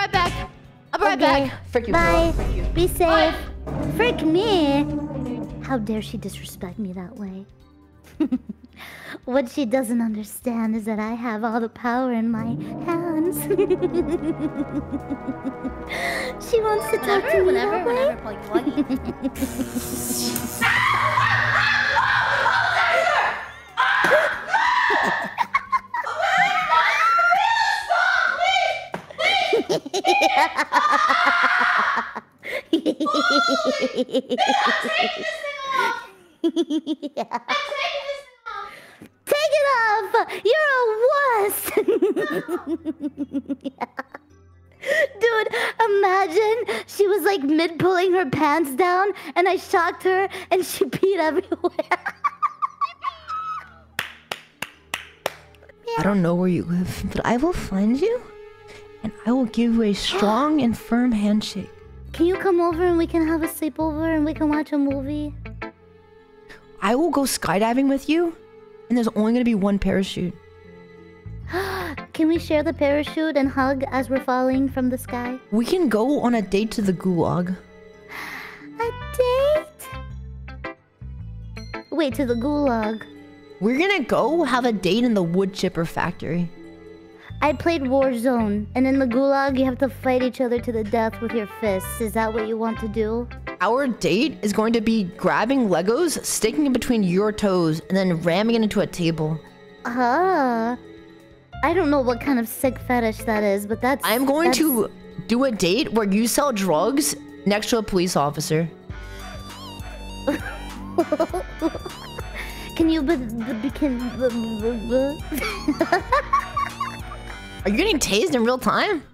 right back. I'll be right Okay. back. Frick you, Bye. Frick you. Be safe. Frick me. How dare she disrespect me that way? what she doesn't understand is that I have all the power in my hands. she wants to talk to Whenever, me whenever, that way. whenever, plug, Take it off! Take it off! Take it off! You're a wuss! Dude, imagine she was like mid pulling her pants down and I shocked her and she peed everywhere. I don't know where you live, but I will find you, I will give you a strong and firm handshake. Can you come over and we can have a sleepover and we can watch a movie? I will go skydiving with you, and there's only gonna be one parachute. Can we share the parachute and hug as we're falling from the sky? We can go on a date to the gulag. A date? Wait, to the gulag. We're gonna go have a date in the wood chipper factory. I played Warzone, and in the gulag, you have to fight each other to the death with your fists. Is that what you want to do? Our date is going to be grabbing Legos, sticking it between your toes, and then ramming it into a table. Ah. I don't know what kind of sick fetish that is, but that's. I'm going that's- to do a date where you sell drugs next to a police officer. Can you can, Are you getting tased in real time?